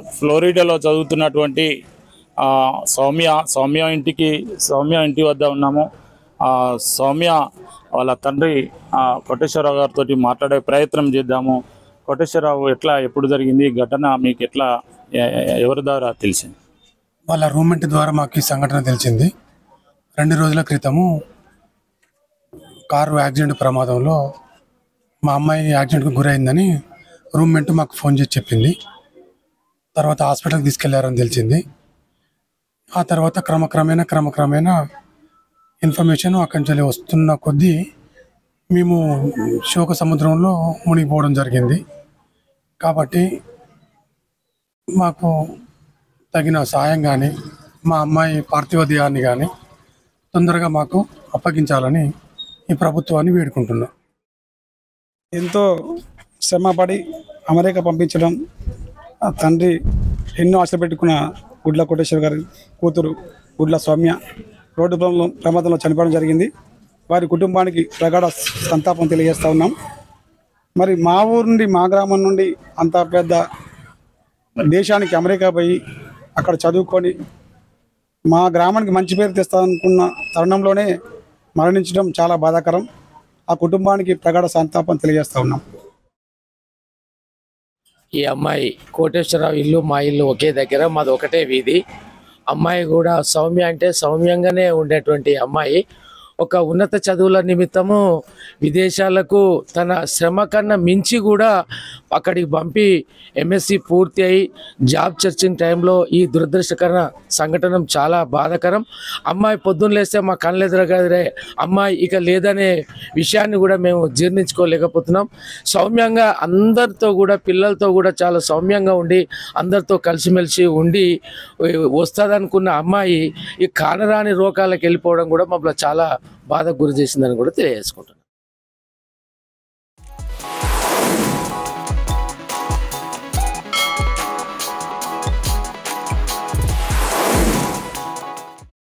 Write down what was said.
ఫ్లోరిడాలో చదువుతున్నటువంటి సౌమ్య సౌమ్య ఇంటికి సౌమ్య ఇంటి వద్ద ఉన్నాము. సౌమ్య వాళ్ళ తండ్రి ఆ, కోటేశ్వరరావు గారితో మాట్లాడే ప్రయత్నం చేద్దాము. కోటేశ్వరరావు ఎట్లా ఎప్పుడు జరిగింది ఘటన మీకు ఎట్లా ఎవరి ద్వారా తెలిసింది? వాళ్ళ రూమ్మెంట్ ద్వారా మాకు ఈ సంఘటన తెలిసింది. రెండు రోజుల క్రితము కారు యాక్సిడెంట్ ప్రమాదంలో మా అమ్మాయి యాక్సిడెంట్కి గురైందని రూమ్మెంట్ మాకు ఫోన్ చేసి చెప్పింది. తర్వాత హాస్పిటల్కి తీసుకెళ్ళారని తెలిసింది. ఆ తర్వాత క్రమక్రమేణా క్రమక్రమేణా ఇన్ఫర్మేషన్ అక్కడి నుంచి వస్తున్న కొద్దీ మేము శోక సముద్రంలో మునిగిపోవడం జరిగింది. కాబట్టి మాకు తగిన సాయం కానీ మా అమ్మాయి పార్థివ దేహాన్ని కానీ తొందరగా మాకు అప్పగించాలని ఈ ప్రభుత్వాన్ని వేడుకుంటున్నాం. ఎంతో శ్రమపడి అమెరికా పంపించడం తండ్రి ఎన్నో ఆశలు పెట్టుకున్న గుడ్ల కోటేశ్వర గారి కూతురు గుడ్ల సౌమ్య రోడ్డు ప్రమాదంలో ప్రమాదంలో చనిపోవడం జరిగింది. వారి కుటుంబానికి ప్రగాఢ సంతాపం తెలియజేస్తూ ఉన్నాం. మరి మా ఊరు నుండి మా గ్రామం నుండి అంత పెద్ద దేశానికి అమెరికా పోయి అక్కడ చదువుకొని మా గ్రామానికి మంచి పేరు తెస్తానుకున్న తరుణంలోనే మరణించడం చాలా బాధాకరం. ఆ కుటుంబానికి ప్రగాఢ సంతాపం తెలియజేస్తూ ఉన్నాం. ఈ అమ్మాయి కోటేశ్వరరావు ఇల్లు మా ఇల్లు ఒకే దగ్గర మాది ఒకటే వీధి. అమ్మాయి కూడా సౌమ్య అంటే సౌమ్యంగానే ఉండేటువంటి అమ్మాయి. ఒక ఉన్నత చదువుల నిమిత్తము విదేశాలకు తన శ్రమ కన్నా మించి కూడా అక్కడికి పంపి ఎంఎస్సి పూర్తి అయి జాబ్ చర్చింగ్ టైంలో ఈ దురదృష్టకర సంఘటన చాలా బాధాకరం. అమ్మాయి పొద్దున్న లేస్తే మా కళ్ళు ఎదురగదిరే అమ్మాయి ఇక లేదనే విషయాన్ని కూడా మేము జీర్ణించుకోలేకపోతున్నాం. సౌమ్యంగా అందరితో కూడా పిల్లలతో కూడా చాలా సౌమ్యంగా ఉండి అందరితో కలిసిమెలిసి ఉండి వస్తుందనుకున్న అమ్మాయి ఈ కానరాని రోగాలకు వెళ్ళిపోవడం కూడా మమ్మల్ని చాలా బాధకు గురి చేసిందని కూడా తెలియజేసుకుంటున్నాను.